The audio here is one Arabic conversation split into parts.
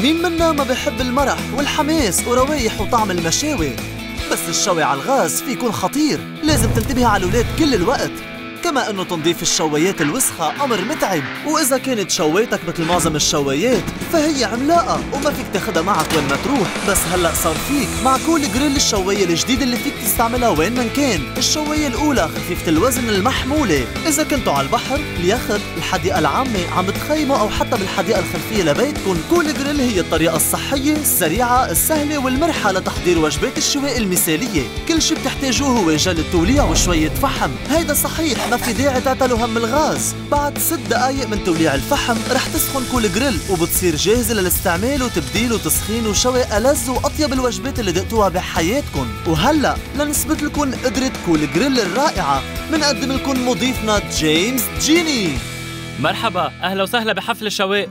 مين منا ما بحب المرح والحماس وروايح وطعم المشاوي؟ بس الشوي على الغاز في يكون خطير لازم تنتبه على الولاد كل الوقت. كما انه تنظيف الشوايات الوسخة أمر متعب وإذا كانت شوايتك مثل معظم الشوايات فهي عملاقة وما فيك تاخدها معك وين ما تروح. بس هلأ صار فيك مع Kool Grill الشواية الجديدة اللي فيك تستعملها وين ما كان. الشواية الأولى خفيفة الوزن المحمولة. إذا كنتوا على البحر اليخت الحديقة العامة عم بتخيموا أو حتى بالحديقة الخلفية لبيتكم. Kool Grill هي الطريقة الصحية السريعة السهلة والمرحة لتحضير وجبات الشواء المثالية. كل شي بتحتاجوه هو جل التوليع وشوية فحم. هيدا صحيح. ما في داعي تعتلوا هم الغاز. بعد ست دقايق من توليع الفحم رح تسخن Kool Grill وبتصير جاهزة للاستعمال وتبديل وتسخين وشوي ألذ وأطيب الوجبات اللي دقتوها بحياتكم. وهلأ لنثبت لكم قدرة Kool Grill الرائعة. منقدم لكم مضيفنا جيمس جيني. مرحبا أهلا وسهلا بحفل الشواء.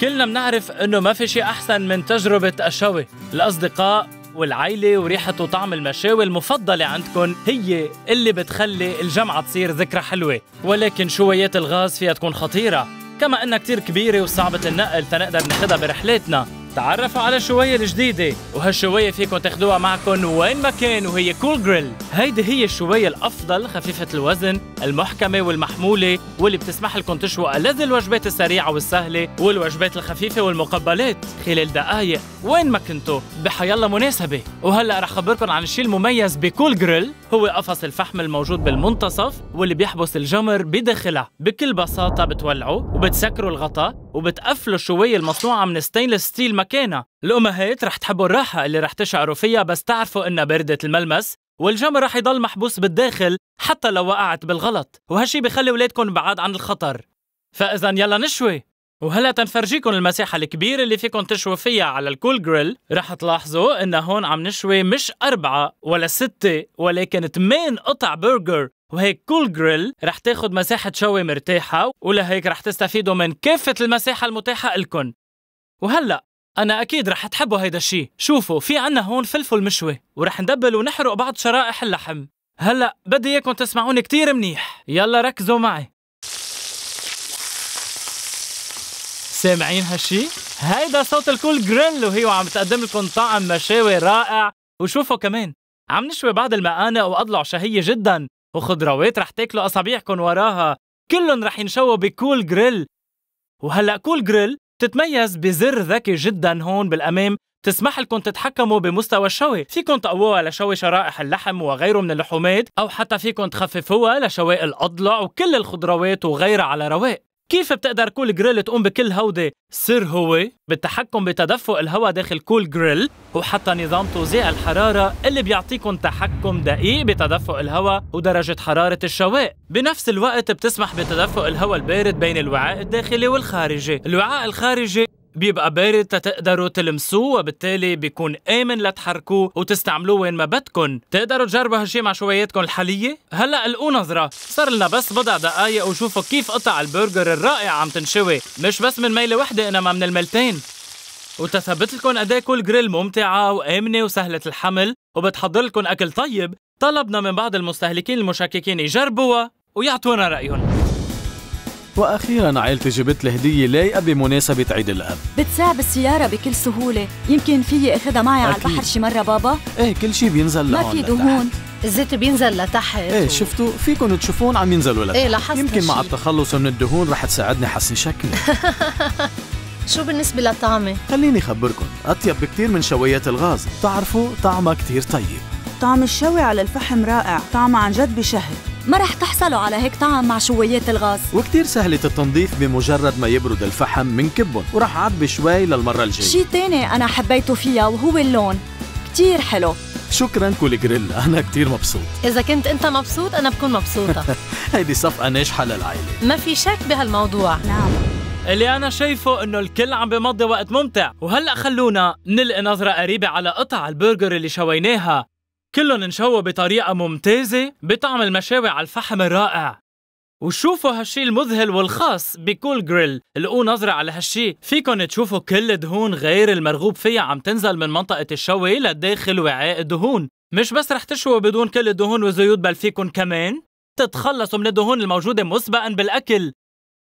كلنا بنعرف إنه ما في شيء أحسن من تجربة الشوي الأصدقاء والعيلة وريحة وطعم المشاوي المفضلة عندكم هي اللي بتخلي الجمعة تصير ذكرى حلوة. ولكن شويات الغاز فيها تكون خطيرة. كما إنها كتير كبيرة وصعبة النقل تنقدر ناخدها برحلاتنا. تعرفوا على الشوية الجديدة وهالشوية فيكم تاخدوها معكم وين ما كان وهي كول جريل هيدي هي الشوية الأفضل خفيفة الوزن المحكمة والمحمولة واللي بتسمح لكم تشووا ألذ الوجبات السريعة والسهلة والوجبات الخفيفة والمقبلات. خلال دقايق وين ما كنتوا بحيالله مناسبة. وهلأ رح خبركم عن الشيء المميز ب Kool Grill هو قفص الفحم الموجود بالمنتصف واللي بيحبس الجمر بداخلها بكل بساطة بتولعوا وبتسكروا الغطاء وبتقفلوا الشوية المصنوعة من stainless steel مكانها. الأمهات رح يحبوا الراحة اللي رح يشعروا فيها بس تعرفوا إنها باردة الملمس والجمر رح يضل محبوس بالداخل حتى لو وقعت بالغلط. وهالشي بخلي ولادكم بعاد عن الخطر. فإذا يلا نشوي. وهلا تنفرجيكم المساحة الكبيرة اللي فيكم تشوي فيها على ال Kool Grill رح تلاحظوا إن هون عم نشوي مش أربعة ولا ستة ولكن ثمان قطع برجر. وهيك Kool Grill رح تاخد مساحة شوي مرتاحة ولهيك رح تستفيدوا من كافة المساحة المتاحة لكم وهلأ أنا أكيد رح تحبوا هيدا الشي. شوفوا في عنا هون فلفل مشوي ورح ندبل ونحرق بعض شرائح اللحم. هلأ بدي إياكم تسمعوني كتير منيح. يلا ركزوا معي. سامعين هالشي؟ هيدا صوت ال Kool Grill وهي وعم تقدم لكم طعم مشاوي رائع. وشوفوا كمان عم نشوي بعض المقانق وأضلع شهية جدا. وخضروات رح تاكلوا أصابيعكم وراها. كلهم رح ينشووا ب Kool Grill. وهلأ Kool Grill تتميز بزر ذكي جدا هون بالأمام. تسمح لكم تتحكموا بمستوى الشوي. فيكم تقووها لشوي شرائح اللحم وغيره من اللحومات أو حتى فيكم تخففوها لشواء الأضلع وكل الخضروات وغيرها على رواق. كيف بتقدر Kool Grill تقوم بكل هودي؟ سر هو بالتحكم بتدفق الهواء داخل Kool Grill وحتى نظام توزيع الحرارة اللي بيعطيكم تحكم دقيق بتدفق الهواء ودرجة حرارة الشواء بنفس الوقت بتسمح بتدفق الهواء البارد بين الوعاء الداخلي والخارجي الوعاء الخارجي بيبقى بارد لتقدروا تلمسوه وبالتالي بيكون آمن لتحركوه وتستعملوه وين ما بدكن. تقدروا تجربوا هالشي مع شوياتكم الحالية؟ هلأ القوا نظرة. صار لنا بس بضع دقايق وشوفوا كيف قطع البرجر الرائع عم تنشوي. مش بس من ميلة وحدة إنما من الميلتين وتثبت لكم إنه Kool Grill ممتعة وآمنة وسهلة الحمل وبتحضر لكم أكل طيب. طلبنا من بعض المستهلكين المشككين يجربوها ويعطونا رأيهم. وأخيرا عائلتي جبت لي هديه لايقه بمناسبة عيد الأب. بتساع بالسيارة بكل سهولة. يمكن فيي اخدها معي على أكيد. البحر شي مرة بابا؟ إيه كل شيء بينزل ما لهون في لتحت. دهون. الزيت بينزل لتحت. إيه و- شفتوا؟ فيكم تشوفون عم ينزلوا لتحت إيه لاحظت يمكن مع. التخلص من الدهون رح تساعدني حسن شكلي. شو بالنسبة للطعمة؟ خليني خبركم أطيب بكتير من شويات الغاز. بتعرفوا طعمها كتير طيب. طعم الشوي على الفحم رائع طعمه عن جد بشهي. ما رح تحصلوا على هيك طعم مع شويات الغاز. وكتير سهلة التنظيف بمجرد ما يبرد الفحم منكبهم ومنرجع عبي شوي للمرة الجاية. شي تاني أنا حبيته فيها وهو اللون. كتير حلو. شكرا كول جريل أنا كتير مبسوط. إذا كنت أنت مبسوط أنا بكون مبسوطة. هيدي صفقة ناجحة للعائلة. ما في شك بهالموضوع. نعم. اللي أنا شايفه إنه الكل عم بمضي وقت ممتع. وهلأ خلونا نلقي نظرة قريبة على قطع البرجر اللي شويناها. كلهم انشووا بطريقة ممتازة بطعم المشاوي على الفحم الرائع. وشوفوا هالشي المذهل والخاص بكول جريل لقوا نظرة على هالشي. فيكن تشوفوا كل دهون غير المرغوب فيها عم تنزل من منطقة الشوي لداخل وعاء الدهون. مش بس رح تشووا بدون كل الدهون والزيوت بل فيكن كمان تتخلصوا من الدهون الموجودة مسبقا بالأكل.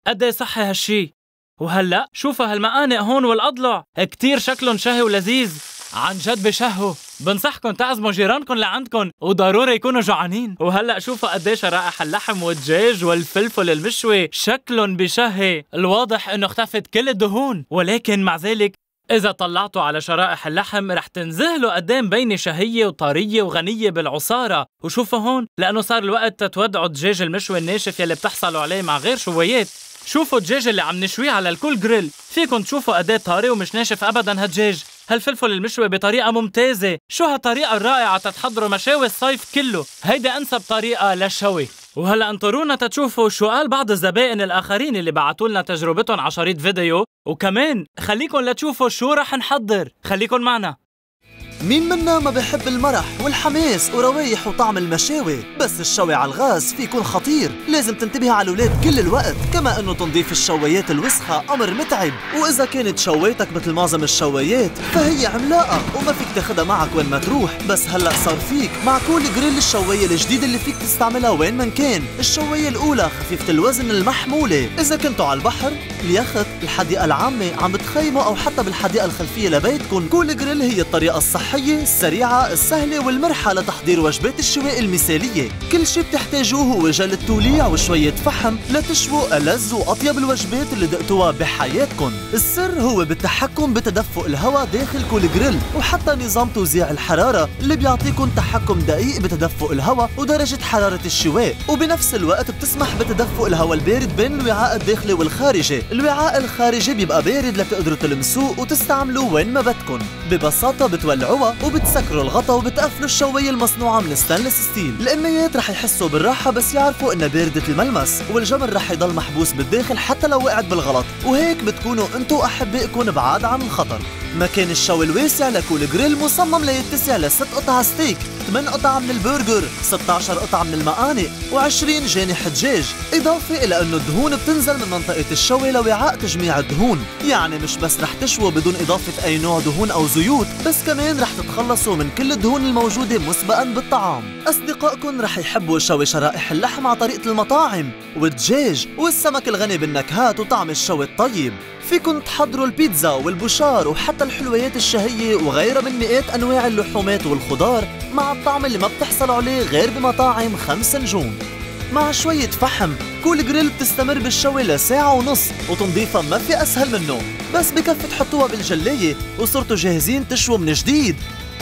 قد إيه صحي هالشي؟ وهلأ شوفوا هالمقانق هون والأضلع. كتير شكلهم شهي ولذيذ. عن جد بشهوا بنصحكم تعزموا جيرانكم لعندكم وضروري يكونوا جوعانين. وهلأ شوفوا قديش رائح اللحم والدجاج والفلفل المشوي شكلهم بشهي. الواضح إنه اختفت كل الدهون. ولكن مع ذلك إذا طلعتوا على شرائح اللحم رح تنذهلوا قد إيه مبينة شهية وطرية وغنية بالعصارة، وشوفوا هون لأنه صار الوقت تتودعوا الدجاج المشوي الناشف يلي بتحصلوا عليه مع غير شويات، شوفوا الدجاج اللي عم نشويه على الكول جريل، فيكم تشوفوا قد إيه ومش ناشف أبدا هالدجاج، هالفلفل المشوي بطريقة ممتازة، شو هالطريقة الرائعة تتحضروا مشاوي الصيف كله، هيدا أنسب طريقة للشوي. وهلا انطرونا تتشوفوا شو قال بعض الزبائن الآخرين اللي بعتوا لنا تجربتهم على شريط فيديو. وكمان خليكم لتشوفوا شو رح نحضر. خليكم معنا. مين منا ما بحب المرح والحماس وروايح وطعم المشاوي؟ بس الشوي على الغاز في يكون خطير. لازم تنتبهي على الولاد كل الوقت كما إنه تنظيف الشوايات الوسخة أمر متعب. وإذا كانت شوايتك مثل معظم الشوايات فهي عملاقة وما فيك تاخدها معك وين ما تروح. بس هلأ صار فيك مع Kool Grill الشواية الجديدة اللي فيك تستعملها وين ما كان. الشواية الأولى خفيفة الوزن المحمولة. إذا كنتوا على البحر اليخت الحديقة العامة عم بتخيموا أو حتى بالحديقة الخلفية لبيتكم Kool Grill هي الطريقة الصحية الصحية السريعة السهلة والمرحة لتحضير وجبات الشواء المثالية. كل شي بتحتاجوه هو جل التوليع وشوية فحم لتشووا ألذ وأطيب الوجبات اللي دقتوها بحياتكم السر هو بالتحكم بتدفق الهواء داخل Kool Grill وحتى نظام توزيع الحرارة اللي بيعطيكم تحكم دقيق بتدفق الهواء ودرجة حرارة الشواء. وبنفس الوقت بتسمح بتدفق الهواء البارد بين الوعاء الداخلي والخارجي. الوعاء الخارجي بيبقى بارد لتقدروا تلمسوه وتستعملوه وين ما بدكم ببساطة بتولعوها وبتسكروا الغطا وبتقفلوا الشوية المصنوعة من stainless steel. الأمهات رح يحسوا بالراحة بس يعرفوا إنها باردة الملمس والجمر رح يضل محبوس بالداخل حتى لو وقعت بالغلط. وهيك بتكونوا أنتو وأحبائكم بعاد عن الخطر. مكان الشوي الواسع ل Kool Grill مصمم ليتسع لست قطع ستيك. 8 قطع من البرجر 16 قطعة من المقانق و20 جانح دجاج إضافة إلى أنه الدهون بتنزل من منطقة الشوي لوعاء تجميع الدهون. يعني مش بس رح تشووا بدون إضافة أي نوع دهون أو زيوت بس كمان رح تتخلصوا من كل الدهون الموجودة مسبقا بالطعام. أصدقائكم رح يحبوا شوي شرائح اللحم على طريقة المطاعم والدجاج والسمك الغني بالنكهات وطعم الشوي الطيب. فيكن تحضروا البيتزا والبوشار وحتى الحلويات الشهية وغيرها من مئات أنواع اللحومات والخضار مع الطعم اللي ما بتحصلوا عليه غير بمطاعم خمس نجوم. مع شوية فحم Kool Grill بتستمر بالشوي لساعة ونص وتنظيفها ما في أسهل منه. بس بكفي تحطوها بالجلاية وصرتوا جاهزين تشووا من جديد.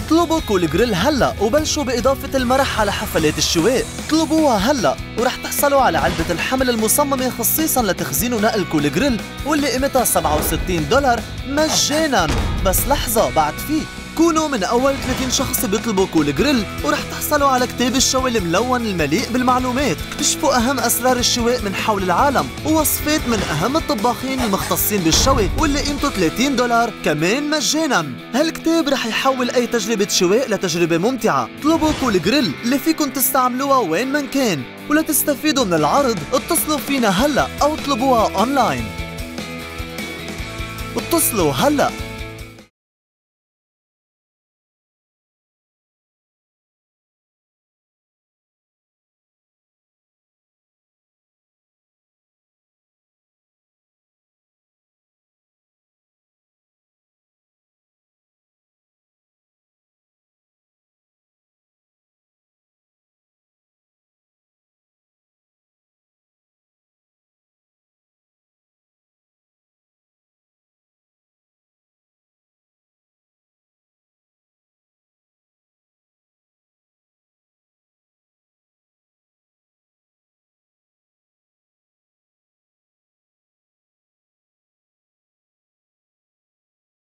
اطلبوا Kool Grill هلا وبلشوا بإضافة المرح على حفلات الشواء. اطلبوها هلا ورح تحصلوا على علبة الحمل المصممة خصيصا لتخزين ونقل Kool Grill واللي قيمتها 67 دولار مجانا. بس لحظة بعد فيه كونوا من أول 30 شخص بيطلبوا Kool Grill ورح تحصلوا على كتاب الشوي الملون المليء بالمعلومات. اكتشفوا أهم أسرار الشواء من حول العالم ووصفات من أهم الطباخين المختصين بالشوي واللي قيمته 30 دولار كمان مجانا. هالكتاب رح يحول أي تجربة شواء لتجربة ممتعة. اطلبوا Kool Grill اللي فيكن تستعملوها وين ما كان ولتستفيدوا من العرض اتصلوا فينا هلا أو اطلبوها أونلاين. اتصلوا هلأ.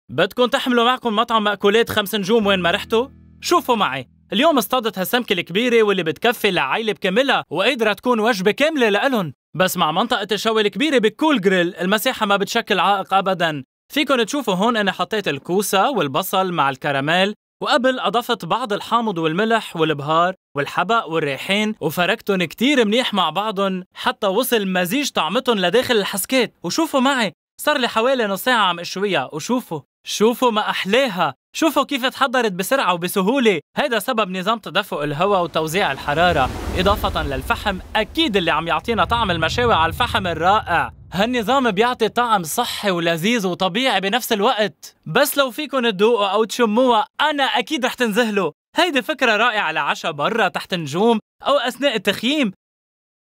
بدكم تحملوا معكم مطعم مأكولات خمس نجوم وين ما رحتوا؟ شوفوا معي. اليوم اصطادت هالسمكة الكبيرة واللي بتكفي لعائلة بكاملها وقادرة تكون وجبة كاملة لإلهم. بس مع منطقة الشوي الكبيرة بكول جريل المساحة ما بتشكل عائق أبدا. فيكن تشوفوا هون أنا حطيت الكوسة والبصل مع الكراميل وقبل أضفت بعض الحامض والملح والبهار والحبق والريحين وفركتن كتير منيح مع بعضن حتى وصل مزيج طعمتن لداخل الحسكات. وشوفوا معي صار لي حوالي نص ساعة عم أشويها. وشوفوا. شوفوا ما أحلاها. شوفوا كيف تحضرت بسرعة وبسهولة. هيدا سبب نظام تدفق الهواء وتوزيع الحرارة. إضافة للفحم أكيد اللي عم يعطينا طعم المشاوي على الفحم الرائع. هالنظام بيعطي طعم صحي ولذيذ وطبيعي بنفس الوقت. بس لو فيكن تذوقوا أو تشموها أنا أكيد رح تنذهلوا هيدي فكرة رائعة لعشاء برا تحت نجوم أو أثناء التخييم.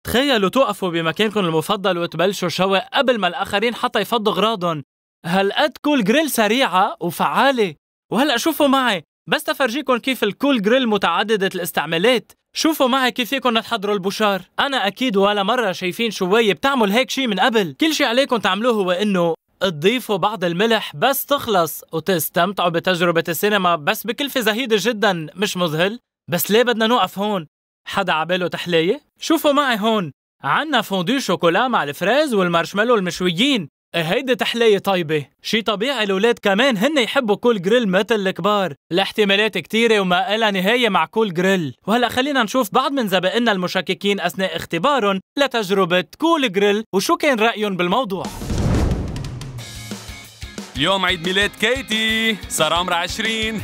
تخيلوا توقفوا بمكانكم المفضل وتبلشوا شوي قبل ما الآخرين حتى يفضوا غراضهم. هالقد Kool Grill سريعة وفعالة؟ وهلأ شوفوا معي بس تفرجيكم كيف ال Kool Grill متعددة الاستعمالات. شوفوا معي كيف فيكم تحضروا البشار أنا أكيد ولا مرة شايفين شواية بتعمل هيك شي من قبل. كل شي عليكم تعملوه هو إنه تضيفوا بعض الملح بس تخلص وتستمتعوا بتجربة السينما بس بكلفة زهيدة جدا مش مذهل. بس ليه بدنا نوقف هون؟ حدا عباله تحلية؟ شوفوا معي هون. عنا فوندو شوكولا مع الفريز والمارشميلو المشويين. هيدي تحلية طيبة. شي طبيعي الأولاد كمان هن يحبوا Kool Grill مثل الكبار. الاحتمالات كتيرة وما إلها نهاية مع Kool Grill. وهلأ خلينا نشوف بعض من زبائننا المشككين أثناء اختبارهم لتجربة Kool Grill وشو كان رأيهم بالموضوع. اليوم عيد ميلاد كيتي. صار عمرها 20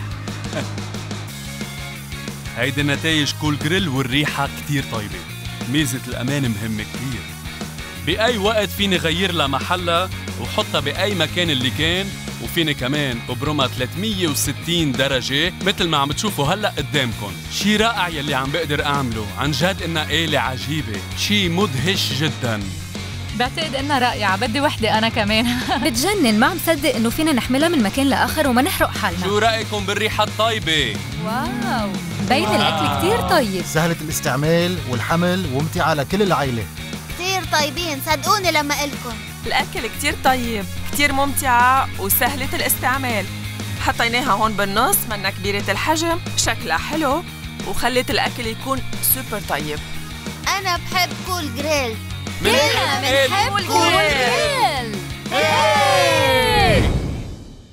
هيدي نتائج كول جريل والريحة كتير طيبة. ميزة الأمان مهمة كتير. بأي وقت فيني غير لها محلها وحطها بأي مكان اللي كان. وفيني كمان أبرمها 360 درجة مثل ما عم تشوفوا هلأ قدامكم شي رائع يلي عم بقدر أعمله. عن جد إنها آلة عجيبة. شي مدهش جدا. بعتقد إنها رائعة. بدي وحدة أنا كمان. بتجنن. ما عم صدق إنه فينا نحملها من مكان لآخر وما نحرق حالنا. شو رأيكم بالريحة الطيبة؟ wow. بيجنن الأكل كتير طيب. سهلة الاستعمال والحمل وممتعة لكل العائلة. كتير طيبين صدقوني لما قلكم الأكل كتير طيب كتير ممتعة وسهلة الاستعمال. حطيناها هون بالنص منا كبيرة الحجم شكلها حلو وخلت الأكل يكون سوبر طيب. أنا بحب Kool Grill. كلنا بنحب Kool Grill.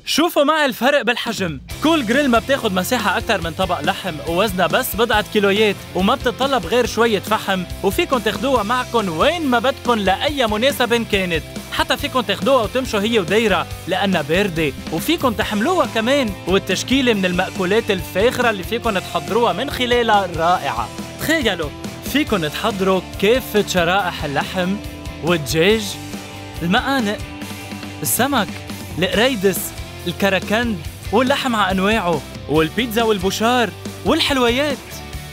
شوفوا معي الفرق بالحجم. كول جريل ما بتاخد مساحة أكثر من طبق لحم ووزنها بس بضعة كيلويات وما بتتطلب غير شوية فحم وفيكن تاخدوها معكن وين ما بدكن لأي مناسبة كانت. حتى فيكن تاخدوها وتمشوا هي ودايرة لأنها باردة. وفيكن تحملوها كمان. والتشكيلة من المأكولات الفاخرة اللي فيكن تحضروها من خلالها رائعة. تخيلوا فيكن تحضروا كافة شرائح اللحم والدجاج المقانق السمك القريدس. الكراكند واللحم على أنواعه والبيتزا والبوشار والحلويات.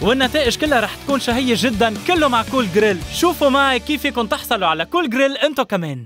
والنتائج كلها رح تكون شهية جدا كله مع Kool Grill. شوفوا معي كيف فيكم تحصلوا على Kool Grill انتو كمان.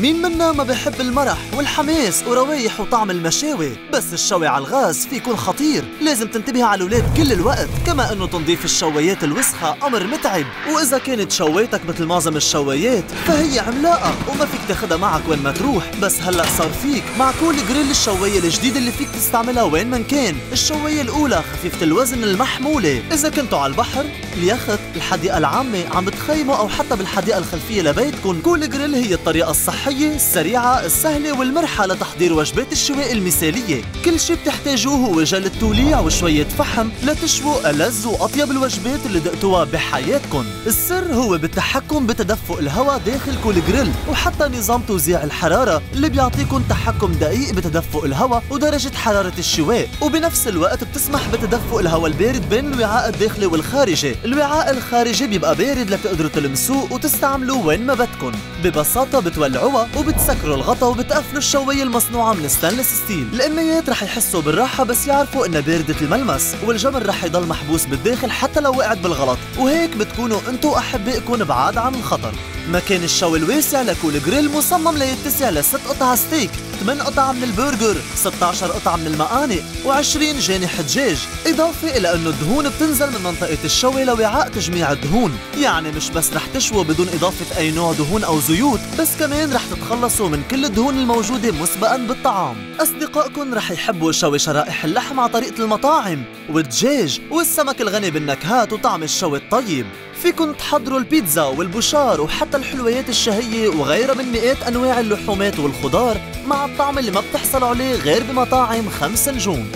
مين منا ما بحب المرح والحماس وروايح وطعم المشاوي؟ بس الشوي على الغاز في يكون خطير. لازم تنتبهي على الولاد كل الوقت كما إنه تنظيف الشوايات الوسخة أمر متعب. وإذا كانت شوايتك مثل معظم الشوايات فهي عملاقة وما فيك تاخدها معك وين ما تروح. بس هلأ صار فيك مع Kool Grill الشواية الجديدة اللي فيك تستعملها وين ما كان. الشواية الأولى خفيفة الوزن المحمولة. إذا كنتوا على البحر اليخت الحديقة العامة عم بتخيموا أو حتى بالحديقة الخلفية لبيتكم. Kool Grill هي الطريقة الصحية الصحية السريعة السهلة والمرحة لتحضير وجبات الشواء المثالية. كل شي بتحتاجوه هو جل التوليع وشوية فحم لتشووا ألذ وأطيب الوجبات اللي دقتوها بحياتكم. السر هو بالتحكم بتدفق الهواء داخل Kool Grill وحتى نظام توزيع الحرارة اللي بيعطيكم تحكم دقيق بتدفق الهواء ودرجة حرارة الشواء. وبنفس الوقت بتسمح بتدفق الهواء البارد بين الوعاء الداخلي والخارجي. الوعاء الخارجي بيبقى بارد لتقدروا تلمسوه وتستعملوه وين ما بدكم. ببساطة بتولعوها وبتسكروا الغطا وبتقفلوا الشواية المصنوعة من stainless steel. الأمهات رح يحسوا بالراحة بس يعرفوا إنها باردة الملمس والجمر رح يضل محبوس بالداخل حتى لو وقعت بالغلط. وهيك بتكونوا انتو أحبائكم بعاد عن الخطر. مكان الشوي الواسع ل Kool Grill مصمم ليتسع لست قطع ستيك 8 قطع من البرجر 16 قطعة من المقانق و20 جانح دجاج إضافة إلى أنه الدهون بتنزل من منطقة الشوي لوعاء تجميع الدهون. يعني مش بس رح تشووا بدون إضافة أي نوع دهون أو زيوت بس كمان رح تتخلصوا من كل الدهون الموجودة مسبقا بالطعام. أصدقائكم رح يحبوا شوي شرائح اللحم على طريقة المطاعم والدجاج والسمك الغني بالنكهات وطعم الشوي الطيب. فيكن تحضروا البيتزا والبوشار وحتى الحلويات الشهية وغيرها من مئات أنواع اللحومات والخضار مع الطعم اللي ما بتحصلوا عليه غير بمطاعم خمس نجوم.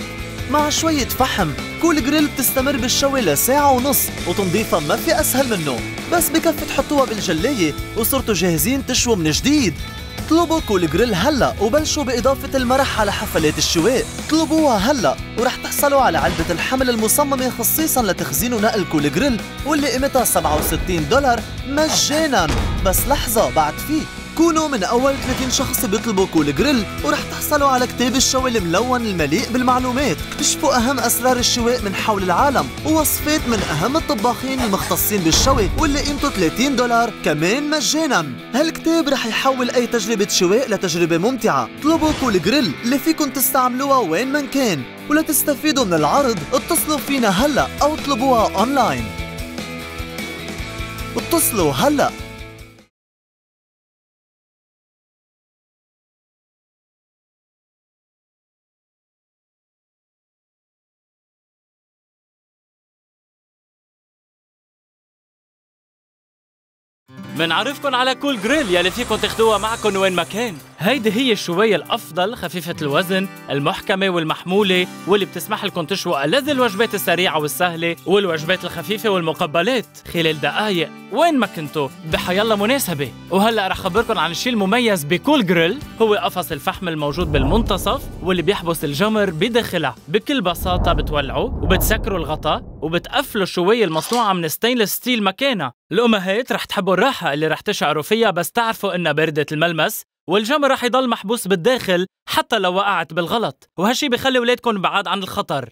مع شوية فحم. Kool Grill بتستمر بالشوي لساعة ونص وتنظيفها ما في أسهل منه. بس بكفي تحطوها بالجلاية وصرتوا جاهزين تشووا من جديد. اطلبوا Kool Grill هلا وبلشوا بإضافة المرح على حفلات الشواء. اطلبوها هلا ورح تحصلوا على علبة الحمل المصممة خصيصا لتخزين ونقل Kool Grill واللي قيمتها 67 دولار مجانا. بس لحظة بعد فيه كونوا من أول 30 شخص بيطلبوا Kool Grill ورح تحصلوا على كتاب الشوي الملون المليء بالمعلومات. اكتشفوا أهم أسرار الشواء من حول العالم ووصفات من أهم الطباخين المختصين بالشوي واللي قيمته 30 دولار كمان مجانا. هالكتاب رح يحول أي تجربة شواء لتجربة ممتعة. اطلبوا Kool Grill اللي فيكن تستعملوها وين ما كان ولتستفيدوا من العرض اتصلوا فينا هلا أو اطلبوها أونلاين. اتصلوا هلأ. منعرفكن على Kool Grill يلي فيكن تاخدوها معكن وين ما كان. هيدي هي الشوية الأفضل خفيفة الوزن المحكمة والمحمولة واللي بتسمح لكم تشووا ألذ الوجبات السريعة والسهلة والوجبات الخفيفة والمقبلات خلال دقايق وين ما كنتوا بحيالله مناسبة. وهلأ رح خبركن عن الشيء المميز ب Kool Grill هو قفص الفحم الموجود بالمنتصف واللي بيحبس الجمر بداخلها بكل بساطة بتولعوا وبتسكروا الغطاء وبتقفلوا الشوية المصنوعة من stainless steel مكانها. الأمهات رح تحبوا الراحة اللي رح تشعروا فيها بس تعرفوا إنها باردة الملمس والجمر رح يضل محبوس بالداخل حتى لو وقعت بالغلط. وهالشي بخلي ولادكم بعاد عن الخطر.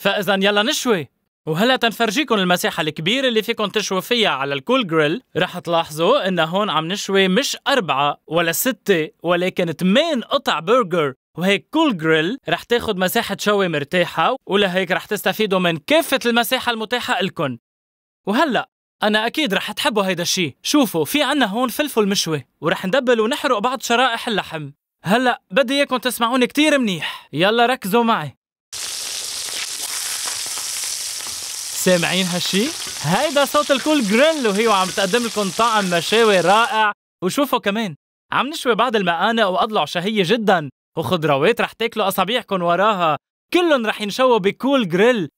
فإذا يلا نشوي. وهلا تنفرجيكم المساحة الكبيرة اللي فيكم تشوي فيها على ال Kool Grill. رح تلاحظوا إن هون عم نشوي مش أربعة ولا ستة ولكن ثمان قطع برجر. وهيك Kool Grill رح تاخد مساحة شوي مرتاحة ولهيك رح تستفيدوا من كافة المساحة المتاحة لكم وهلأ أنا أكيد رح تحبوا هيدا الشي. شوفوا في عنا هون فلفل مشوي ورح ندبل ونحرق بعض شرائح اللحم. هلأ بدي إياكم تسمعوني كتير منيح. يلا ركزوا معي. سامعين هالشي؟ هيدا صوت ال Kool Grill وهي وعم تقدم لكم طعم مشاوي رائع. وشوفوا كمان عم نشوي بعض المقانق وأضلع شهية جدا. وخضروات رح تاكلوا أصابيعكم وراها. كلهم رح ينشووا ب Kool Grill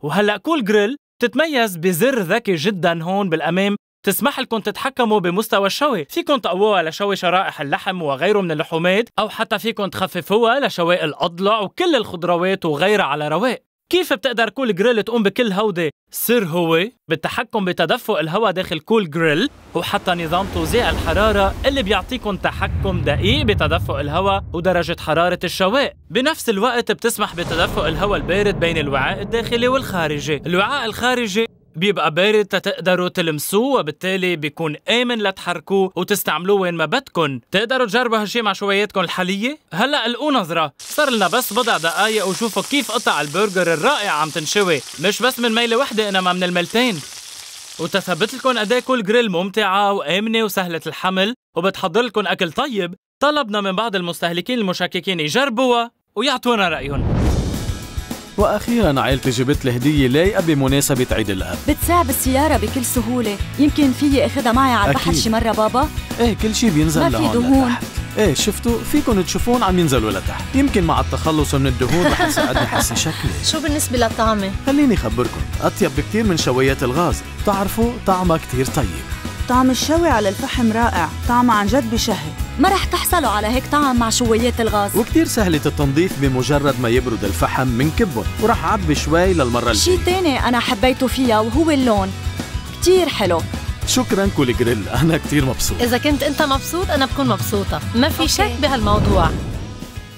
وهلأ Kool Grill تتميز بزر ذكي جدا هون بالأمام. تسمح لكم تتحكموا بمستوى الشوي. فيكم تقووها لشوي شرائح اللحم وغيره من اللحومات أو حتى فيكم تخففوها لشواء الأضلع وكل الخضروات وغيرها على رواق. كيف بتقدر Kool Grill تقوم بكل هودي؟ السر هو بالتحكم بتدفق الهواء داخل Kool Grill وحتى نظام توزيع الحرارة اللي بيعطيكم تحكم دقيق بتدفق الهواء ودرجة حرارة الشواء بنفس الوقت بتسمح بتدفق الهواء البارد بين الوعاء الداخلي والخارجي الوعاء الخارجي بيبقى بارد تتقدروا تلمسوه وبالتالي بيكون آمن لتحركوه وتستعملوه وين ما بدكن. تقدروا تجربوا هالشي مع شواياتكم الحالية هلأ القوا نظرة. صار لنا بس بضع دقايق وشوفوا كيف قطع البرجر الرائع عم تنشوي. مش بس من ميلة وحدة إنما من الميلتين وتثبت لكم قد Kool Grill ممتعة وآمنة وسهلة الحمل وبتحضر لكم أكل طيب. طلبنا من بعض المستهلكين المشككين يجربوها ويعطونا رأيهم. وأخيرا عائلتي جبت لي هدية لايقه بمناسبة عيد الأب. بتساع بالسيارة بكل سهولة. يمكن فيي اخدها معي على البحر. شي مرة بابا؟ إيه كل شي بينزل ما في دهون. لتحت. إيه شفتوا؟ فيكم تشوفون عم ينزلوا لتحت. يمكن مع التخلص من الدهون رح يساعدني حسي شكلي. شو بالنسبة للطعمة؟ خليني خبركم أطيب بكتير من شويات الغاز. بتعرفوا طعمها كتير طيب. طعم الشوي على الفحم رائع طعمه عن جد بشهي. ما رح تحصلوا على هيك طعم مع شويات الغاز. وكتير سهلة التنظيف بمجرد ما يبرد الفحم منكبهم وراح عبي شوي للمرة شي الجاية. تاني أنا حبيته فيها وهو اللون. كتير حلو. شكرا Kool Grill أنا كتير مبسوط. إذا كنت أنت مبسوط أنا بكون مبسوطة. ما في شك بهالموضوع.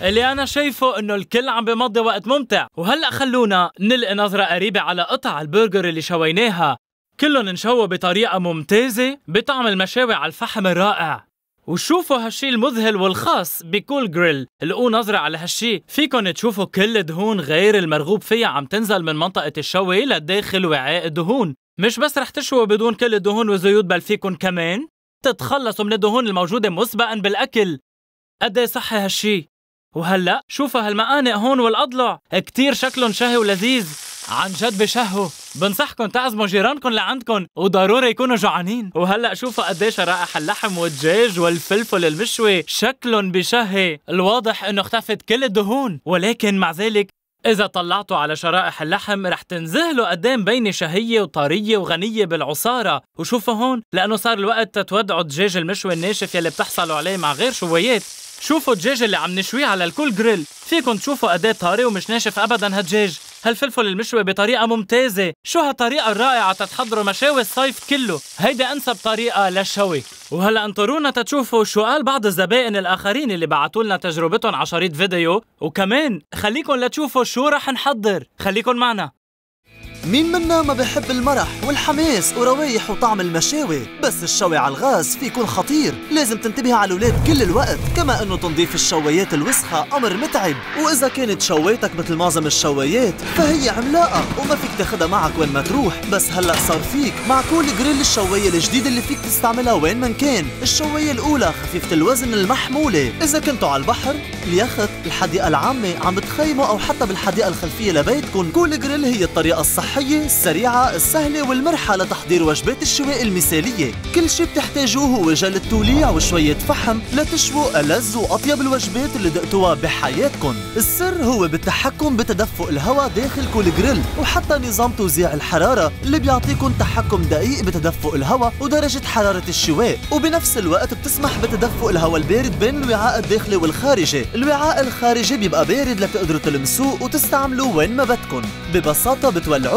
اللي أنا شايفه إنه الكل عم بمضي وقت ممتع. وهلأ خلونا نلقي نظرة قريبة على قطع البرجر اللي شويناها. كلهم انشووا بطريقة ممتازة بطعم المشاوي على الفحم الرائع. وشوفوا هالشي المذهل والخاص بكول جريل لقوا نظرة على هالشي. فيكن تشوفوا كل دهون غير المرغوب فيها عم تنزل من منطقة الشوي لداخل وعاء الدهون. مش بس رح تشووا بدون كل الدهون والزيوت بل فيكن كمان تتخلصوا من الدهون الموجودة مسبقا بالأكل. قد إيه صحي هالشي؟ وهلأ شوفوا هالمقانق هون والأضلع. كتير شكلهم شهي ولذيذ. عن جد بشهوا بنصحكم تعزموا جيرانكم لعندكم وضروري يكونوا جوعانين. وهلأ شوفوا قديش رائح اللحم والدجاج والفلفل المشوي شكلهم بشهي. الواضح إنه اختفت كل الدهون. ولكن مع ذلك إذا طلعتوا على شرائح اللحم رح تنذهلوا قدام بين شهية وطرية وغنية بالعصارة. وشوفوا هون لأنه صار الوقت تتودعوا الدجاج المشوي الناشف يلي بتحصلوا عليه مع غير شويات. شوفوا الدجاج اللي عم نشويه على الكول جريل. فيكم تشوفوا قد إيه ومش ناشف ابدا هالدجاج. هالفلفل المشوي بطريقة ممتازة. شو هالطريقة الرائعة تتحضروا مشاوي الصيف كله؟ هيدي أنسب طريقة للشوي. وهلأ انطرونا تتشوفوا شو قال بعض الزبائن الآخرين اللي بعتوا لنا تجربتهم على شريط فيديو. وكمان خليكن لتشوفوا شو رح نحضر. خليكن معنا. مين منا ما بحب المرح والحماس وروايح وطعم المشاوي؟ بس الشوي على الغاز في يكون خطير. لازم تنتبهي على الولاد كل الوقت كما إنه تنظيف الشوايات الوسخة أمر متعب. وإذا كانت شوايتك مثل معظم الشوايات فهي عملاقة وما فيك تاخدها معك وين ما تروح. بس هلأ صار فيك مع Kool Grill الشواية الجديدة اللي فيك تستعملها وين ما كان. الشواية الأولى خفيفة الوزن المحمولة. إذا كنتوا على البحر اليخت الحديقة العامة عم بتخيموا أو حتى بالحديقة الخلفية لبيتكم. Kool Grill هي الطريقة الصحية الصحية السريعة السهلة والمرحة لتحضير وجبات الشواء المثالية. كل شي بتحتاجوه هو جل التوليع وشوية فحم لتشووا ألذ وأطيب الوجبات اللي دقتوها بحياتكم السر هو بالتحكم بتدفق الهواء داخل Kool Grill وحتى نظام توزيع الحرارة اللي بيعطيكم تحكم دقيق بتدفق الهواء ودرجة حرارة الشواء. وبنفس الوقت بتسمح بتدفق الهواء البارد بين الوعاء الداخلي والخارجي. الوعاء الخارجي بيبقى بارد لتقدروا تلمسوه وتستعملوه وين ما بدكم ببساطة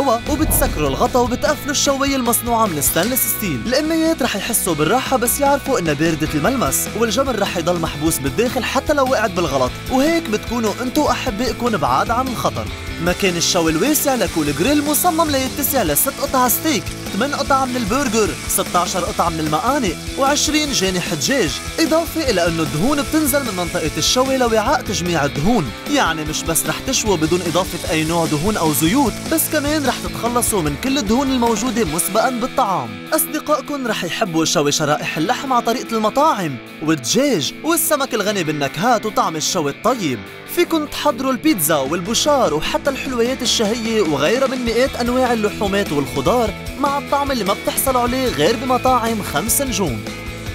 بتولعوها وبتسكروا الغطا وبتقفلوا الشوايه المصنوعة من stainless steel. الإميات رح يحسوا بالراحة بس يعرفوا إنها باردة الملمس والجمر رح يضل محبوس بالداخل حتى لو وقعت بالغلط. وهيك بتكونوا انتو أحبائكم بعاد عن الخطر. مكان الشوي الواسع ل Kool Grill مصمم ليتسع لست قطع ستيك 8 قطع من البرجر 16 قطعة من المقانق و20 جانح دجاج إضافة إلى أنه الدهون بتنزل من منطقة الشوي لوعاء تجميع الدهون. يعني مش بس رح تشووا بدون إضافة أي نوع دهون أو زيوت بس كمان رح تتخلصوا من كل الدهون الموجودة مسبقا بالطعام. أصدقائكم رح يحبوا شوي شرائح اللحم على طريقة المطاعم والدجاج والسمك الغني بالنكهات وطعم الشوي الطيب. فيكن تحضروا البيتزا والبوشار وحتى الحلويات الشهية وغيرها من مئات أنواع اللحومات والخضار مع الطعم اللي ما بتحصلوا عليه غير بمطاعم خمس نجوم.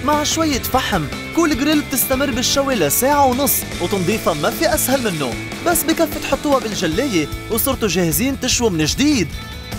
مع شوية فحم Kool Grill بتستمر بالشوي لساعة ونص وتنظيفها ما في أسهل منه. بس بكفي تحطوها بالجلاية وصرتوا جاهزين تشووا من جديد.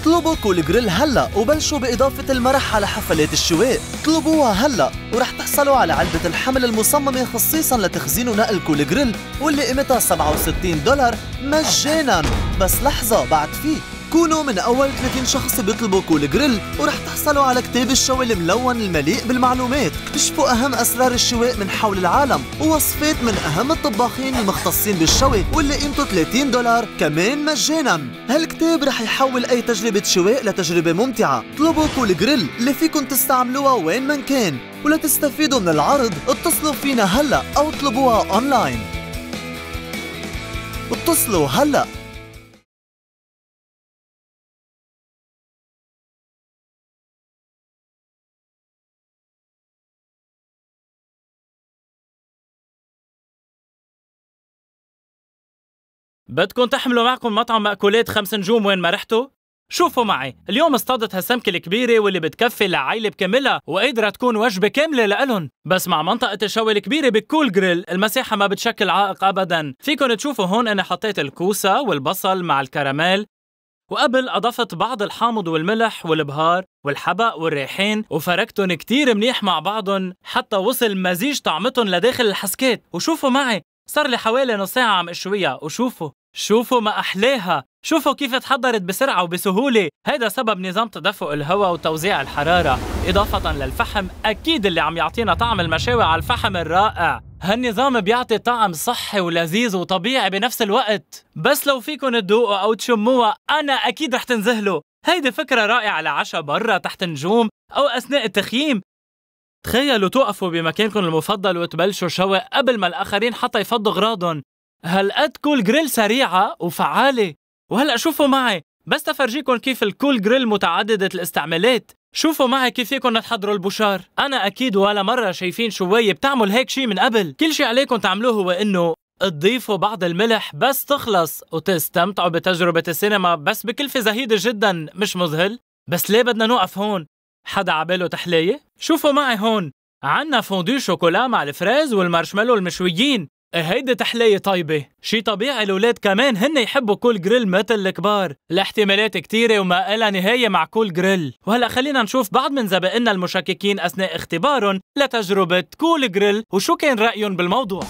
اطلبوا Kool Grill هلا وبلشوا بإضافة المرح على حفلات الشواء اطلبوها هلا ورح تحصلوا على علبة الحمل المصممة خصيصا لتخزين ونقل Kool Grill واللي قيمتها 67 دولار مجانا. بس لحظة بعد فيه كونوا من أول 30 شخص بيطلبوا Kool Grill ورح تحصلوا على كتاب الشوي الملون المليء بالمعلومات. اكتشفوا أهم أسرار الشواء من حول العالم ووصفات من أهم الطباخين المختصين بالشوي واللي قيمته 30 دولار كمان مجانا. هالكتاب رح يحول أي تجربة شواء لتجربة ممتعة. اطلبوا Kool Grill اللي فيكن تستعملوها وين ما كان ولتستفيدوا من العرض اتصلوا فينا هلأ أو اطلبوها أونلاين اتصلوا هلأ. بدكم تحملوا معكم مطعم مأكولات خمس نجوم وين ما رحتوا؟ شوفوا معي اليوم اصطادت هالسمكة الكبيرة واللي بتكفي لعائلة بكاملها وقادرة تكون وجبة كاملة لإلهم. بس مع منطقة الشوي الكبيرة بالكول جريل المساحة ما بتشكل عائق أبدا. فيكن تشوفوا هون أنا حطيت الكوسة والبصل مع الكراميل. وقبل أضفت بعض الحامض والملح والبهار والحبق والريحين وفركتن كتير منيح مع بعضن حتى وصل مزيج طعمتن لداخل الحسكات. وشوفوا معي صار لي حوالي نص ساعة عم أشويها. وشوفوا. شوفوا ما أحلاها شوفوا كيف تحضرت بسرعة وبسهولة. هذا سبب نظام تدفق الهواء وتوزيع الحرارة. إضافة للفحم أكيد اللي عم يعطينا طعم المشاوي على الفحم الرائع. هالنظام بيعطي طعم صحي ولذيذ وطبيعي بنفس الوقت. بس لو فيكن تذوقوا أو تشموها أنا أكيد رح تنزهلوا. هيدي فكرة رائعة لعشاء برا تحت نجوم أو أثناء التخييم. تخيلوا توقفوا بمكانكم المفضل وتبلشوا شوي قبل ما الآخرين حتى يفضوا غراضهم هالقد Kool Grill سريعة وفعالة؟ وهلأ شوفوا معي بس تفرجيكم كيف ال Kool Grill متعددة الاستعمالات. شوفوا معي كيف فيكم تحضروا البشار. أنا أكيد ولا مرة شايفين شواية بتعمل هيك شي من قبل. كل شي عليكم تعملوه هو إنه تضيفوا بعض الملح بس تخلص وتستمتعوا بتجربة السينما بس بكلفة زهيدة جدا مش مذهل. بس ليه بدنا نوقف هون؟ حدا عباله تحلية؟ شوفوا معي هون. عنا fondue شوكولا مع الفريز والمارشميلو المشويين. هيدي تحلية طيبة. شي طبيعي الأولاد كمان هن يحبوا Kool Grill مثل الكبار. الاحتمالات كتيرة وما إلها نهاية مع Kool Grill. وهلأ خلينا نشوف بعض من زبائننا المشككين أثناء اختبارهم لتجربة Kool Grill وشو كان رأيهم بالموضوع.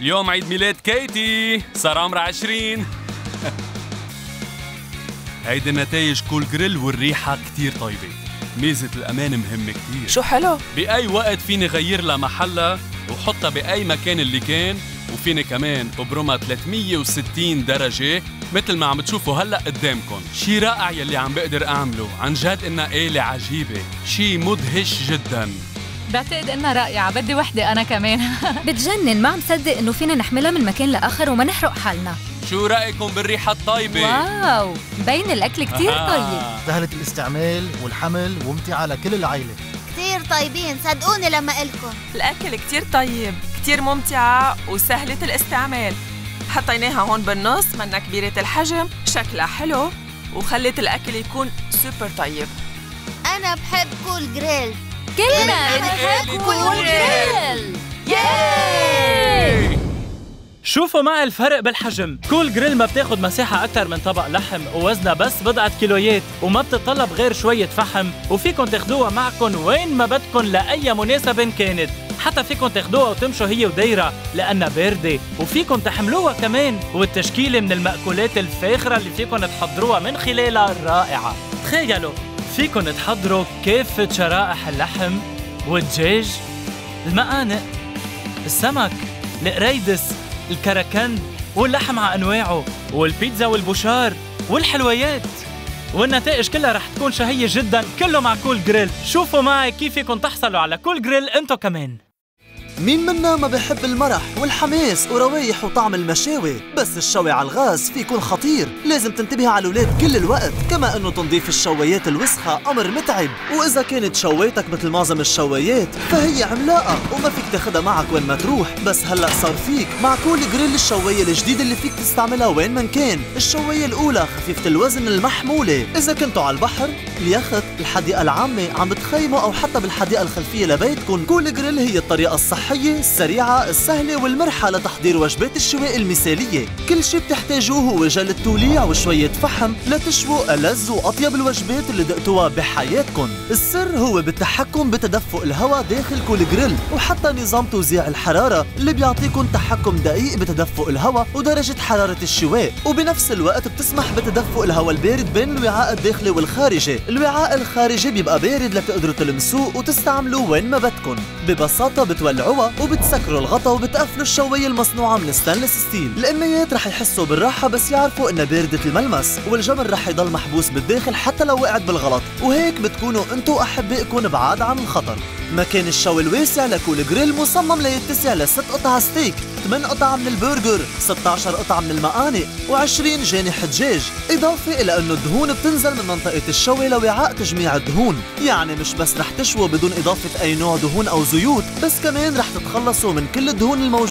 اليوم عيد ميلاد كيتي. صار عمرها 20 هيدي النتائج كول جريل والريحة كتير طيبة. ميزة الأمان مهمة كتير. شو حلو؟ بأي وقت فيني غير لها محلها وحطها بأي مكان اللي كان وفيني كمان ابرمها 360 درجة مثل ما عم تشوفوا هلأ قدامكم. شي رائع يلي عم بقدر أعمله. عن جد إنها آلة عجيبة. شي مدهش جدا. بعتقد إنها رائعة. بدي وحدة أنا كمان. بتجنن. ما عم صدق إنه فينا نحملها من مكان لآخر وما نحرق حالنا. شو رأيكم بالريحة الطيبة؟ واو! مبين الأكل كتير طيب. سهلة الاستعمال والحمل وممتعة لكل العائلة. كتير طيبين صدقوني لما إقلكم. الأكل كتير طيب كتير ممتعة وسهلة الاستعمال. حطيناها هون بالنص منا كبيرة الحجم شكلها حلو وخلت الأكل يكون سوبر طيب. أنا بحب Kool Grill. كلنا بنحب Kool Grill. ياي! شوفوا معي الفرق بالحجم. كول جريل ما بتاخد مساحة أكثر من طبق لحم ووزنها بس بضعة كيلويات وما بتطلب غير شوية فحم وفيكن تاخدوها معكن وين ما بدكن لأي مناسبة كانت. حتى فيكن تاخدوها وتمشوا هي ودايرة لأنها باردة. وفيكن تحملوها كمان. والتشكيلة من المأكولات الفاخرة اللي فيكن تحضروها من خلالها رائعة تخيلوا فيكن تحضروا كافة شرائح اللحم والدجاج المقانق السمك القريدس الكركند واللحم على أنواعه والبيتزا والبوشار والحلويات. والنتائج كلها رح تكون شهية جدا كله مع Kool Grill. شوفوا معي كيف فيكم تحصلوا على Kool Grill انتو كمان. مين منا ما بحب المرح والحماس وروايح وطعم المشاوي؟ بس الشوي على الغاز فيه يكون خطير. لازم تنتبهي على الولاد كل الوقت كما إنه تنظيف الشوايات الوسخة أمر متعب. وإذا كانت شوايتك مثل معظم الشوايات فهي عملاقة وما فيك تاخدها معك وين ما تروح. بس هلأ صار فيك مع Kool Grill الشواية الجديدة اللي فيك تستعملها وين ما كان. الشواية الأولى خفيفة الوزن المحمولة. إذا كنتوا على البحر اليخت الحديقة العامة عم بتخيموا أو حتى بالحديقة الخلفية لبيتكم. Kool Grill هي الطريقة الصحية. الصحية السريعة السهلة والمرحة لتحضير وجبات الشواء المثالية. كل شي بتحتاجوه هو جل التوليع وشوية فحم لتشووا ألذ وأطيب الوجبات اللي دقتوها بحياتكم السر هو بالتحكم بتدفق الهواء داخل Kool Grill وحتى نظام توزيع الحرارة اللي بيعطيكم تحكم دقيق بتدفق الهواء ودرجة حرارة الشواء. وبنفس الوقت بتسمح بتدفق الهواء البارد بين الوعاء الداخلي والخارجي. الوعاء الخارجي بيبقى بارد لتقدروا تلمسوه وتستعملوه وين ما بدكم ببساطة وبتسكروا الغطا وبتقفلوا الشواية المصنوعة من stainless steel. الأمهات رح يحسوا بالراحة بس يعرفوا إنها باردة الملمس والجمر رح يضل محبوس بالداخل حتى لو وقعت بالغلط. وهيك بتكونوا انتو وأحبائكم بعاد عن الخطر. مكان الشوي الواسع ل Kool Grill مصمم ليتسع لست قطع ستيك. 8 قطع من البرجر 16 قطعة من المقانق و20 جانح دجاج إضافة إلى أنه الدهون بتنزل من منطقة الشوي لوعاء تجميع الدهون. يعني مش بس رح تشووا بدون إضافة أي نوع دهون أو زيوت بس كمان رح تتخلصوا من كل الدهون الموجودة.